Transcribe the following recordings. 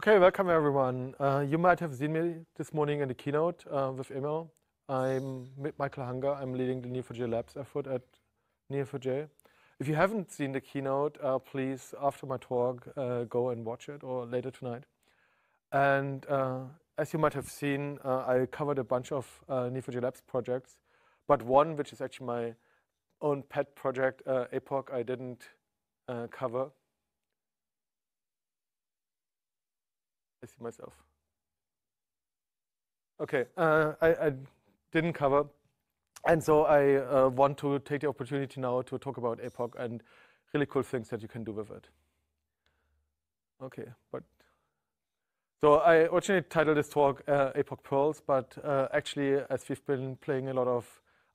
Okay, welcome everyone. Uh, you might have seen me this morning in the keynote uh, with Emil. I'm Michael Hunger. I'm leading the Neo4j Labs effort at Neo4j. If you haven't seen the keynote, uh, please, after my talk, uh, go and watch it or later tonight. And uh, as you might have seen, uh, I covered a bunch of uh, Neo4j Labs projects, but one, which is actually my own pet project, APOC, I didn't cover. I see myself. Okay, uh, I, I, didn't cover. And so I uh, want to take the opportunity now to talk about APOC and really cool things that you can do with it. Okay, but so I originally titled this talk uh, APOC Pearls, but uh, actually, as we've been playing a lot of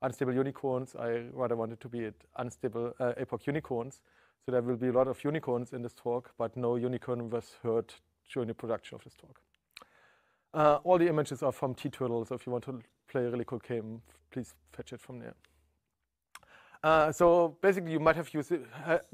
unstable unicorns, I rather wanted to be at unstable uh, APOC unicorns. So there will be a lot of unicorns in this talk, but no unicorn was heard during the production of this talk. Uh, all the images are from TeeTurtle, so if you want to play a really cool game, please fetch it from there. Uh, so basically, you might have used it,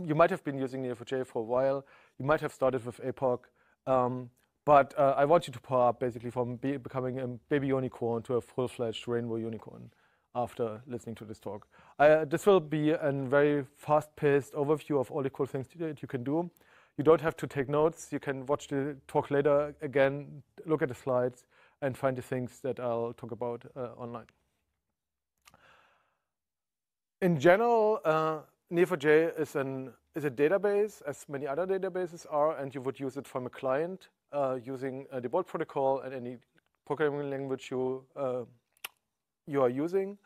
you might have been using Neo4j for a while. You might have started with APOC, um, but uh, I want you to power up basically from be becoming a baby unicorn to a full-fledged rainbow unicorn after listening to this talk. this will be a very fast-paced overview of all the cool things that you can do. You don't have to take notes. You can watch the talk later again, look at the slides, and find the things that I'll talk about uh, online. In general, uh, Neo4j is, an, is a database, as many other databases are, and you would use it from a client uh, using uh, the Bolt protocol and any programming language you, uh, you are using.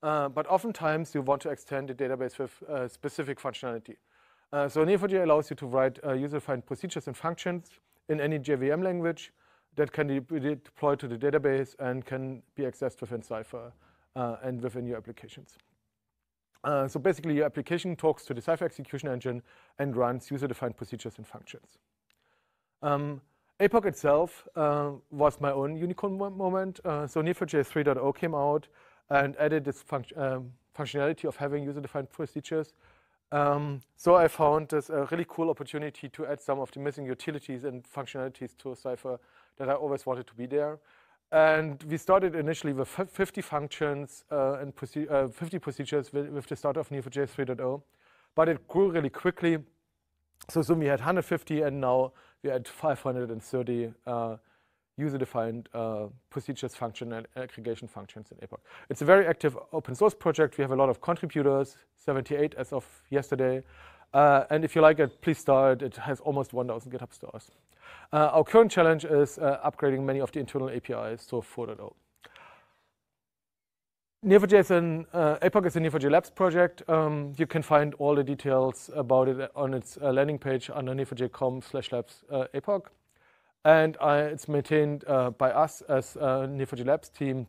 Uh, but oftentimes, you want to extend the database with specific functionality. Uh, so Neo4j allows you to write uh, user-defined procedures and functions in any JVM language that can be deployed to the database and can be accessed within Cypher uh, and within your applications. Uh, so basically, your application talks to the Cypher execution engine and runs user-defined procedures and functions. Um, APOC itself uh, was my own unicorn moment. So Neo4j 3.0 came out and added this func um, functionality of having user-defined procedures um, so I found this a really cool opportunity to add some of the missing utilities and functionalities to Cypher that I always wanted to be there. And we started initially with 50 functions uh, and uh, 50 procedures with, with, the start of Neo4j 3.0, but it grew really quickly. So soon we had 150, and now we had 530 uh, user-defined uh, procedures function and aggregation functions in APOC. It's a very active open source project. We have a lot of contributors, 78 as of yesterday. Uh, and if you like it, please start. It has almost 1,000 GitHub stars. Uh, our current challenge is uh, upgrading many of the internal APIs to 4.0. Neo4j is an, uh, APOC is a Neo4j Labs project. Um, you can find all the details about it on its uh, landing page under neo4j.com slash labs uh, APOC. And it's maintained uh, by us as a Neo4j Labs team.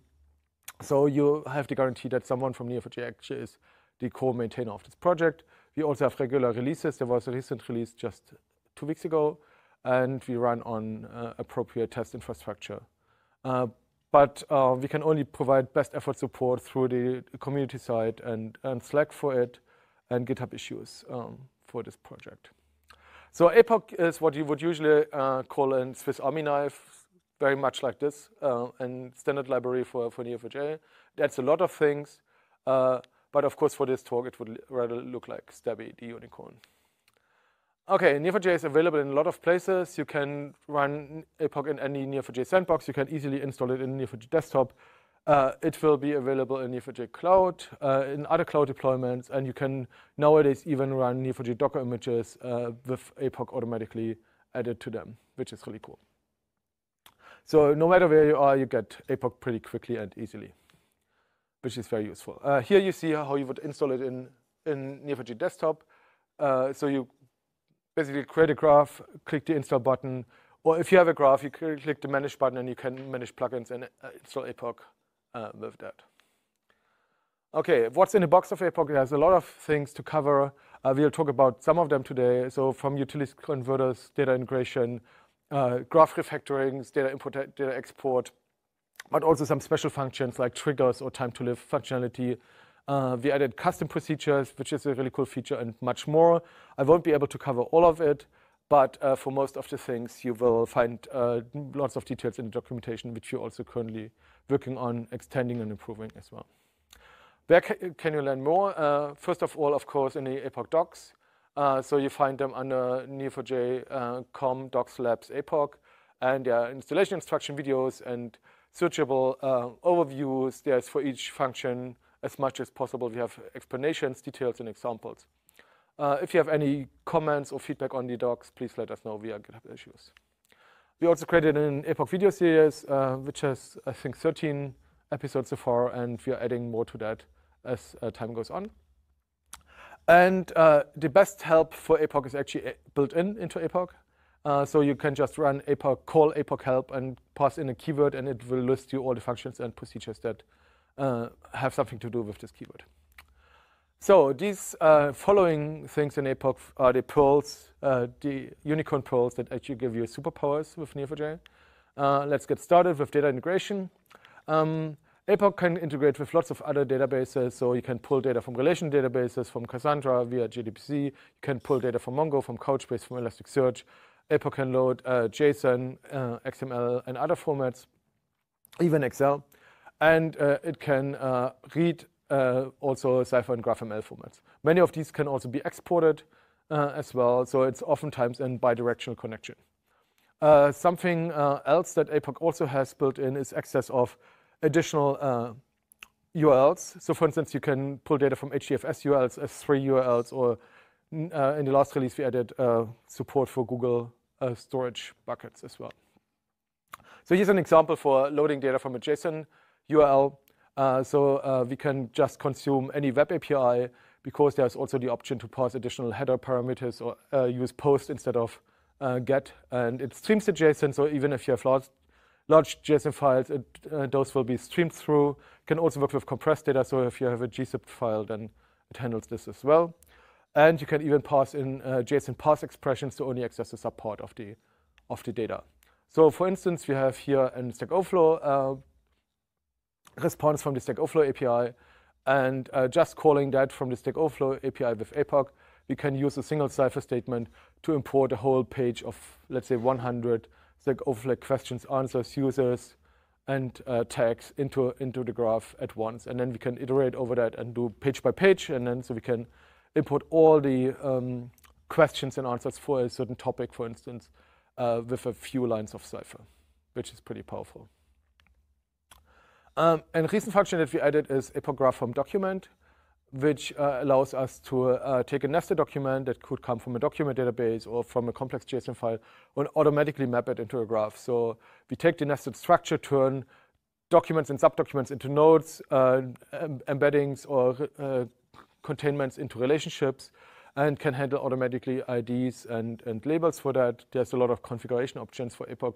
So you have the guarantee that someone from Neo4j actually is the co-maintainer of this project. We also have regular releases. There was a recent release just two weeks ago, and we run on uh, appropriate test infrastructure. Uh, but uh, we can only provide best effort support through the community site and, and Slack for it and GitHub issues um, for this project. So APOC is what you would usually uh, call a Swiss Army knife, very much like this, uh, and standard library for, for Neo4j. That's a lot of things, uh, but of course for this talk it would rather look like Stabby, the unicorn. Okay, Neo4j is available in a lot of places. You can run APOC in any Neo4j sandbox. You can easily install it in Neo4j desktop. Uh, it will be available in Neo4j Cloud, uh, in other cloud deployments, and you can nowadays even run Neo4j Docker images uh, with APOC automatically added to them, which is really cool. So no matter where you are, you get APOC pretty quickly and easily, which is very useful. Uh, here you see how you would install it in, in Neo4j Desktop. Uh, so you basically create a graph, click the install button, or if you have a graph, you click the manage button and you can manage plugins and uh, install APOC uh, with that. Okay, what's in the box of APOC? There's a lot of things to cover. Uh, we'll talk about some of them today. So from utility converters, data integration, uh, graph refactorings, data import, data export, but also some special functions like triggers or time to live functionality. Uh, we added custom procedures, which is a really cool feature, and much more. I won't be able to cover all of it, But uh, for most of the things, you will find uh, lots of details in the documentation, which you're also currently working on extending and improving as well. Where ca can you learn more? Uh, first of all, of course, in the APOC docs. Uh, so you find them under neo4j.com uh, docs labs APOC, and there are installation instruction videos and searchable uh, overviews. There's for each function as much as possible. We have explanations, details, and examples. Uh, if you have any comments or feedback on the docs, please let us know via GitHub issues. We also created an APOC video series, uh, which has, I think, 13 episodes so far, and we are adding more to that as uh, time goes on. And uh, the best help for APOC is actually uh, built in into APOC. Uh, so you can just run APOC, call APOC help, and pass in a keyword, and it will list you all the functions and procedures that uh, have something to do with this keyword. So these uh, following things in APOC are the pearls, uh, the unicorn pearls that actually give you superpowers with Neo4j. Uh, let's get started with data integration. Um, APOC can integrate with lots of other databases, so you can pull data from relation databases, from Cassandra via JDBC. You can pull data from Mongo, from Couchbase, from Elasticsearch. APOC can load uh, JSON, uh, XML, and other formats, even Excel. And uh, it can read uh, also Cypher and GraphML formats. Many of these can also be exported uh, as well, so it's oftentimes in bidirectional connection. Uh, something uh, else that APOC also has built in is access of additional URLs. Uh, so for instance, you can pull data from HDFS URLs S3 URLs, or uh, in the last release, we added support for Google storage buckets as well. So here's an example for loading data from a JSON URL. Uh, so uh, we can just consume any web API because there's also the option to pass additional header parameters or uh, use post instead of get. And it streams the JSON, so even if you have large, large JSON files, it, those will be streamed through. Can also work with compressed data, so if you have a gzip file, then it handles this as well. And you can even pass in uh, JSON parse expressions to only access a subpart of the, of the data. So for instance, we have here in Stack Overflow response from the Stack Overflow API. And uh, just calling that from the Stack Overflow API with APOC, we can use a single Cypher statement to import a whole page of, let's say, 100 Stack Overflow questions, answers, users, and uh, tags into, into the graph at once. And then we can iterate over that and do page by page. And then so we can import all the um, questions and answers for a certain topic, for instance, uh, with a few lines of Cypher, which is pretty powerful. Um, and recent function that we added is APOC graph from document, which uh, allows us to uh, take a nested document that could come from a document database or from a complex JSON file and automatically map it into a graph. So we take the nested structure, turn documents and subdocuments into nodes, uh, em embeddings or uh, containments into relationships, and can handle automatically IDs and, and labels for that. There's a lot of configuration options for APOC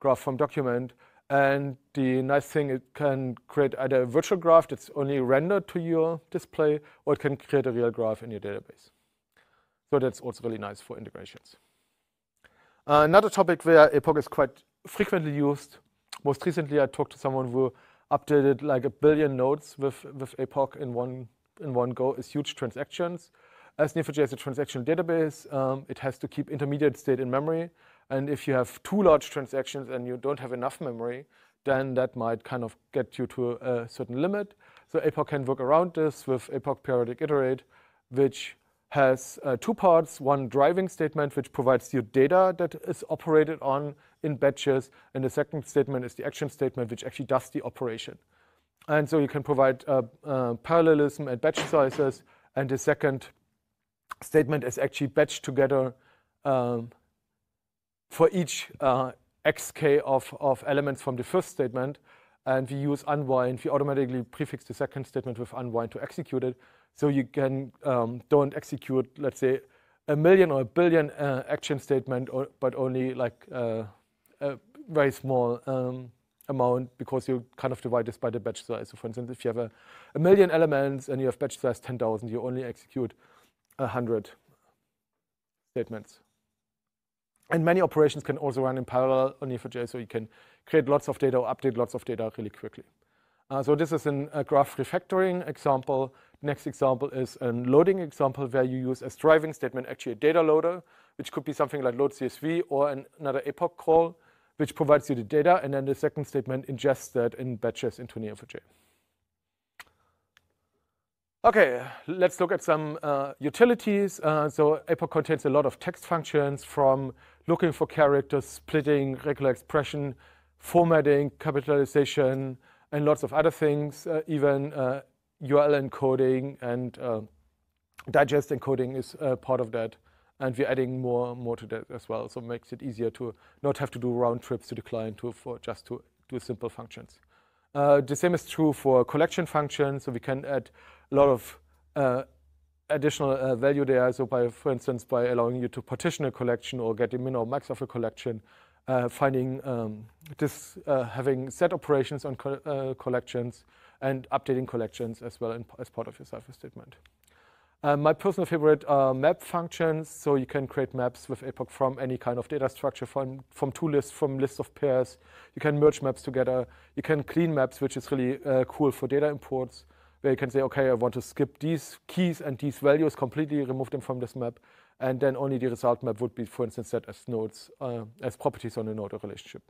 Graph from document. And the nice thing, it can create either a virtual graph that's only rendered to your display, or it can create a real graph in your database. So that's also really nice for integrations. Another topic where APOC is quite frequently used. Most recently, I talked to someone who updated like a billion nodes with, with APOC in one, in one go is huge transactions. As Neo4j is a transactional database, um, it has to keep intermediate state in memory. And if you have two large transactions and you don't have enough memory, then that might kind of get you to a certain limit. So APOC can work around this with APOC periodic iterate, which has uh, two parts. One driving statement, which provides you data that is operated on in batches. And the second statement is the action statement, which actually does the operation. And so you can provide uh, uh, parallelism and batch sizes. And the second statement is actually batched together um, for each uh, xk of, of elements from the first statement, and we use unwind. We automatically prefix the second statement with unwind to execute it. So you can um, don't execute, let's say, a million or a billion uh, action statement, or, but only like uh, a very small um, amount because you kind of divide this by the batch size. So for instance, if you have a, a million elements and you have batch size 10,000, you only execute 100 statements. And many operations can also run in parallel on Neo4j, so you can create lots of data or update lots of data really quickly. Uh, so this is an, a graph refactoring example. Next example is a loading example where you use as driving statement actually a data loader, which could be something like load CSV or an, another APOC call, which provides you the data, and then the second statement ingests that in batches into Neo4j. Okay, let's look at some uh, utilities. Uh, so APOC contains a lot of text functions from looking for characters, splitting, regular expression, formatting, capitalization, and lots of other things, uh, even URL uh, encoding and uh, digest encoding is uh, part of that. And we're adding more, more to that as well. So it makes it easier to not have to do round trips to the client to, for just to do simple functions. the same is true for collection functions. So we can add a lot of uh, additional uh, value there. So by, for instance, by allowing you to partition a collection or get the min or max of a collection, uh, finding um, this, uh, having set operations on co uh, collections and updating collections as well in, as part of your Cypher statement. Uh, my personal favorite are map functions. So you can create maps with APOC from any kind of data structure, from, from two lists, from lists of pairs. You can merge maps together. You can clean maps, which is really cool for data imports where you can say, okay, I want to skip these keys and these values, completely remove them from this map, and then only the result map would be, for instance, set as nodes, uh, as properties on a node relationship.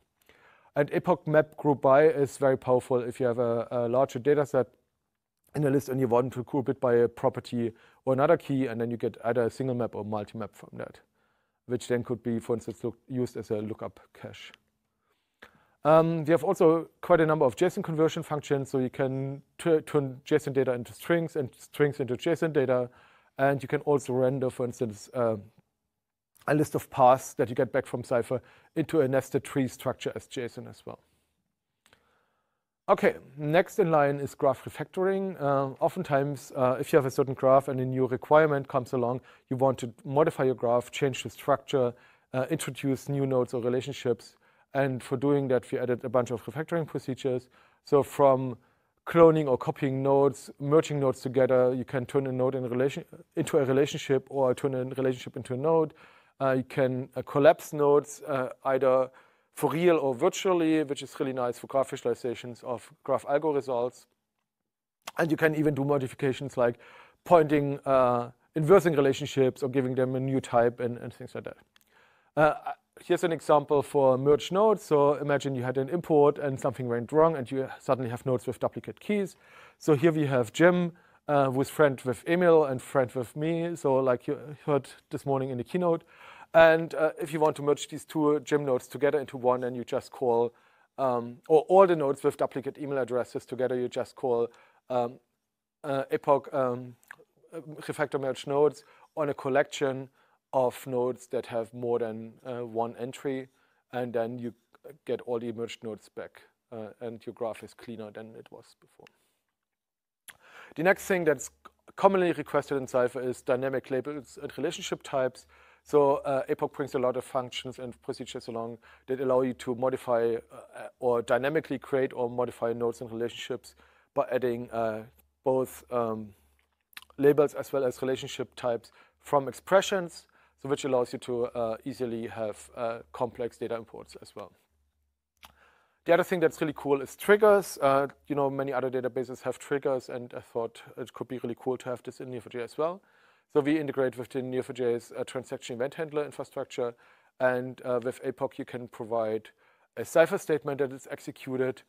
And APOC map group by is very powerful if you have a, a larger data set in a list and you want to group it by a property or another key, and then you get either a single map or multi-map from that, which then could be, for instance, look, used as a lookup cache. Um, we have also quite a number of JSON conversion functions, so you can turn JSON data into strings and strings into JSON data. And you can also render, for instance, uh, a list of paths that you get back from Cypher into a nested tree structure as JSON as well. Okay, next in line is graph refactoring. Uh, oftentimes, uh, if you have a certain graph and a new requirement comes along, you want to modify your graph, change the structure, uh, introduce new nodes or relationships. And for doing that, we added a bunch of refactoring procedures. So from cloning or copying nodes, merging nodes together, you can turn a node in relation, into a relationship or turn a relationship into a node. Uh, you can uh, collapse nodes uh, either for real or virtually, which is really nice for graph visualizations of graph algo results. And you can even do modifications like pointing, uh, inversing relationships or giving them a new type and, and things like that. Uh, here's an example for merge nodes. So imagine you had an import and something went wrong and you suddenly have nodes with duplicate keys. So here we have Jim uh, who's friend with Emil and friend with me. So like you heard this morning in the keynote. And uh, if you want to merge these two Jim nodes together into one, then you just call, um, or all the nodes with duplicate email addresses together, you just call um, uh, APOC um, refactor merge nodes on a collection of nodes that have more than uh, one entry, and then you get all the merged nodes back, uh, and your graph is cleaner than it was before. The next thing that's commonly requested in Cypher is dynamic labels and relationship types. So uh, APOC brings a lot of functions and procedures along that allow you to modify uh, or dynamically create or modify nodes and relationships by adding uh, both um, labels as well as relationship types from expressions so which allows you to uh, easily have uh, complex data imports as well. The other thing that's really cool is triggers. Uh, you know, many other databases have triggers, and I thought it could be really cool to have this in Neo4j as well. So we integrate with the Neo4j's uh, transaction event handler infrastructure, and uh, with APOC you can provide a Cypher statement that is executed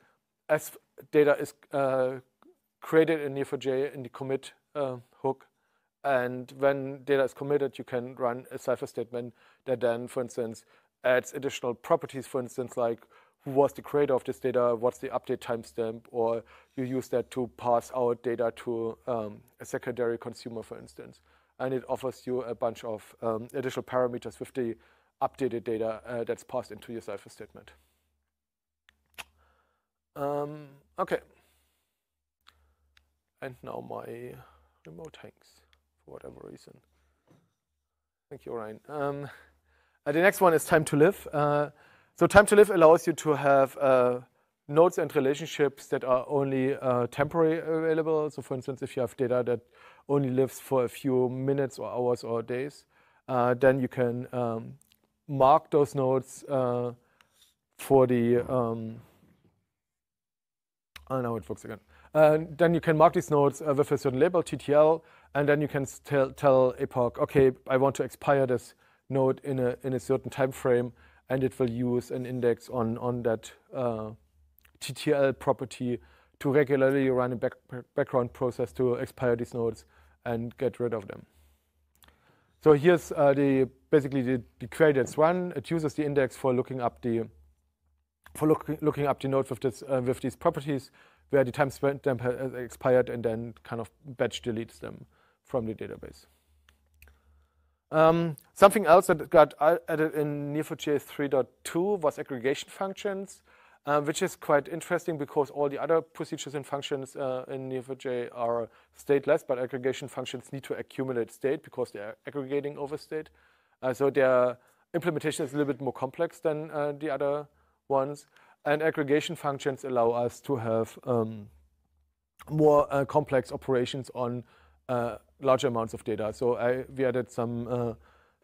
as data is uh, created in Neo4j in the commit hook, and when data is committed, you can run a Cypher statement that then, for instance, adds additional properties, for instance, like who was the creator of this data, what's the update timestamp, or you use that to pass out data to um, a secondary consumer, for instance. And it offers you a bunch of um, additional parameters with the updated data uh, that's passed into your Cypher statement. Um, okay. And now my remote hangs for whatever reason. Thank you, Ryan. Um, uh, the next one is time to live. Uh, so time to live allows you to have uh, nodes and relationships that are only uh, temporary available. So for instance, if you have data that only lives for a few minutes or hours or days, uh, then you can um, mark those nodes for the, um, oh, now it works again. then you can mark these nodes with a certain label, TTL, and then you can tell, tell APOC, okay, I want to expire this node in a, in a certain time frame, and it will use an index on, on that uh, TTL property to regularly run a back, background process to expire these nodes and get rid of them. So here's uh, the basically the, the query that's run. It uses the index for looking up the for looking looking up the node with this uh, with these properties where the time spent has expired and then kind of batch deletes them from the database. Um, something else that got added in Neo4j 3.2 was aggregation functions, uh, which is quite interesting because all the other procedures and functions uh, in Neo4j are stateless, but aggregation functions need to accumulate state because they are aggregating over state. Uh, so their implementation is a little bit more complex than uh, the other ones. And aggregation functions allow us to have um, more uh, complex operations on uh, larger amounts of data. So I, we added some uh,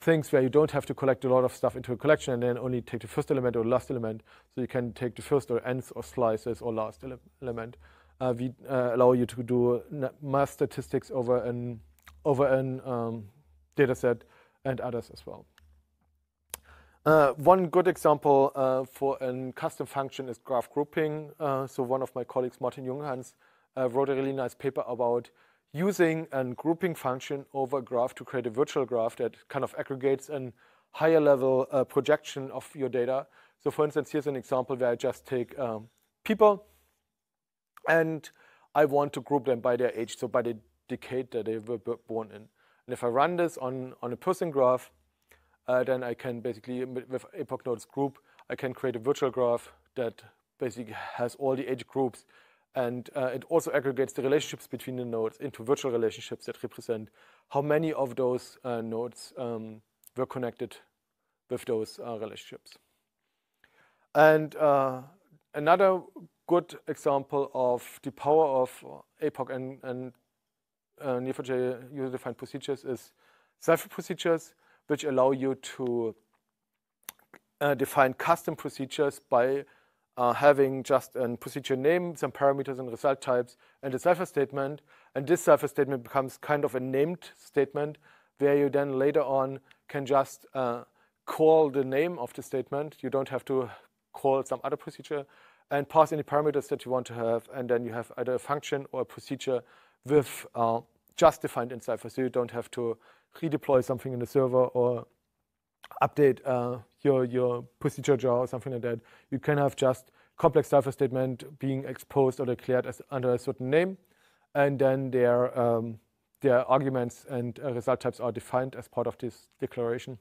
things where you don't have to collect a lot of stuff into a collection and then only take the first element or last element. So you can take the first or nth or slices or last ele element. Uh, we uh, allow you to do mass statistics over an over an um, data set and others as well. Uh, one good example uh, for a custom function is graph grouping. Uh, so one of my colleagues, Martin Junghans, uh, wrote a really nice paper about using a grouping function over a graph to create a virtual graph that kind of aggregates a higher level uh, projection of your data. So for instance, here's an example where I just take um, people and I want to group them by their age, so by the decade that they were born in. And if I run this on, on a person graph, then I can basically, with APOC Nodes group, I can create a virtual graph that basically has all the age groups and uh, it also aggregates the relationships between the nodes into virtual relationships that represent how many of those uh, nodes um, were connected with those uh, relationships. And uh, another good example of the power of APOC and, and uh, Neo4j user-defined procedures is Cypher procedures, which allow you to uh, define custom procedures by uh, having just a procedure name, some parameters and result types, and a Cypher statement. And this Cypher statement becomes kind of a named statement where you then later on can just uh, call the name of the statement. You don't have to call some other procedure and pass any parameters that you want to have. And then you have either a function or a procedure with uh, just defined in Cypher. So you don't have to redeploy something in the server or update uh, your, your procedure jar or something like that. You can have just complex Cypher statement being exposed or declared as under a certain name, and then their, um, their arguments and uh, result types are defined as part of this declaration.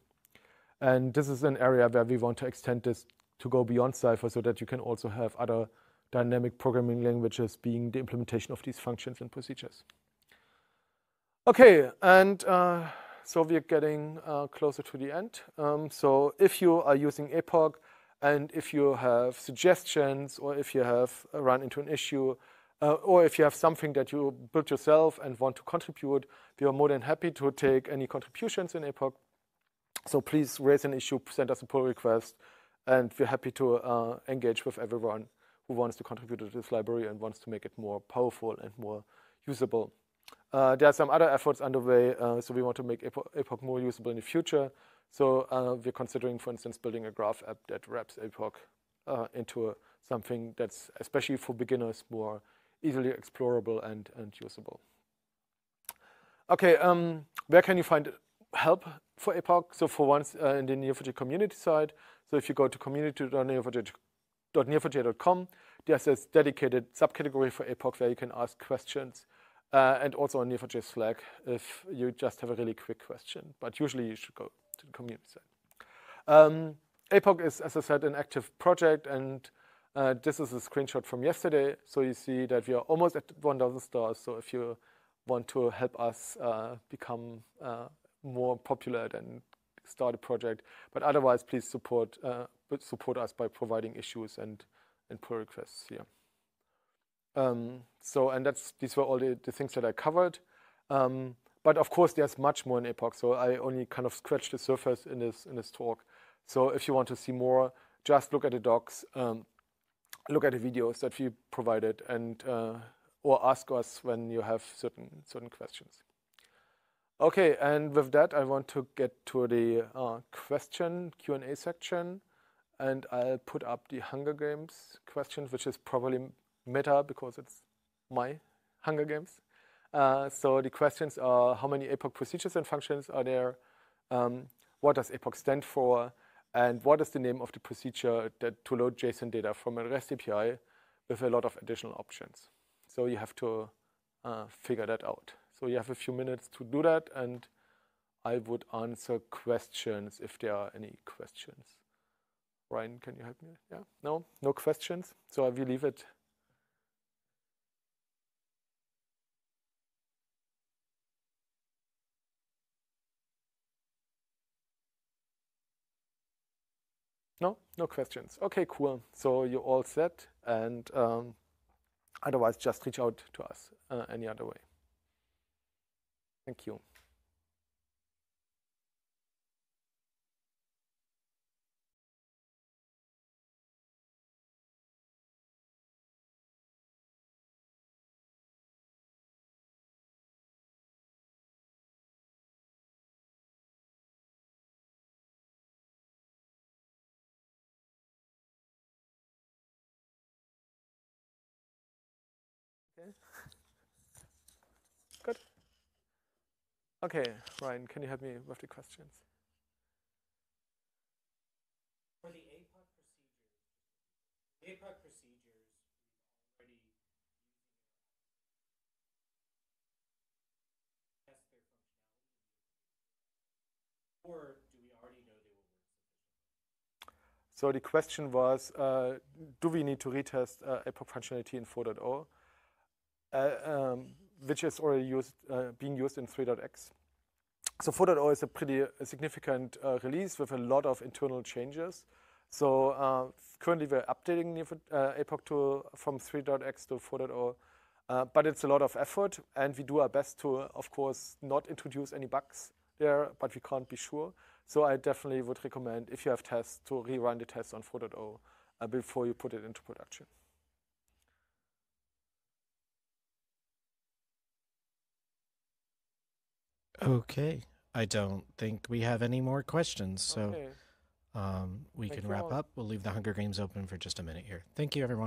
And this is an area where we want to extend this to go beyond Cypher so that you can also have other dynamic programming languages being the implementation of these functions and procedures. Okay, and uh, so we're getting uh, closer to the end. Um, so if you are using APOC and if you have suggestions or if you have run into an issue uh, or if you have something that you built yourself and want to contribute, we are more than happy to take any contributions in APOC. So please raise an issue, send us a pull request, and we're happy to uh, engage with everyone who wants to contribute to this library and wants to make it more powerful and more usable. Uh, there are some other efforts underway, uh, so we want to make APOC more usable in the future. So uh, we're considering, for instance, building a graph app that wraps APOC uh, into a, something that's, especially for beginners, more easily explorable and, and usable. Okay, um, where can you find help for APOC? So for once uh, in the Neo4j community side, so if you go to community.neo4j.com, there's a dedicated subcategory for APOC where you can ask questions and also on Neo4j Slack if you just have a really quick question. But usually you should go to the community side. Um, APOC is, as I said, an active project, and uh, this is a screenshot from yesterday. So you see that we are almost at 1,000 stars. So if you want to help us uh, become uh, more popular, then start a project. But otherwise, please support uh, support us by providing issues and and pull requests here. Um, so, and that's these were all the, the things that I covered. Um, but of course, there's much more in APOC. So I only kind of scratched the surface in this in this talk. So if you want to see more, just look at the docs, um, look at the videos that we provided, and uh, or ask us when you have certain certain questions. Okay, and with that, I want to get to the uh, question Q&A section, and I'll put up the Hunger Games question, which is probably meta because it's my Hunger Games. Uh, so the questions are how many APOC procedures and functions are there? Um, what does APOC stand for? And what is the name of the procedure that, to load JSON data from a REST API with a lot of additional options? So you have to uh, figure that out. So you have a few minutes to do that, and I would answer questions if there are any questions. Ryan, can you help me? Yeah? No? No questions? So I will leave it No, no questions. Okay, cool. So you're all set, and um, otherwise, just reach out to us uh, any other way. Thank you. Okay. Good. Okay, Ryan, can you help me with the questions? For the APOC procedures, the APOC procedures already test their functionality, or do we already know they will work sufficiently? So the question was, uh, do we need to retest uh, APOC functionality in 4.0? Uh, um, which is already used, uh, being used in 3.x. So 4.0 is a pretty significant uh, release with a lot of internal changes. So currently we're updating APOC to, from 3.x to 4.0. Uh, but it's a lot of effort, and we do our best to, of course, not introduce any bugs there, but we can't be sure. So I definitely would recommend, if you have tests, to rerun the tests on 4.0 uh, before you put it into production. Okay. I don't think we have any more questions. So Okay. um, we Thank can you wrap all. up. We'll leave the Hunger Games open for just a minute here. Thank you, everyone.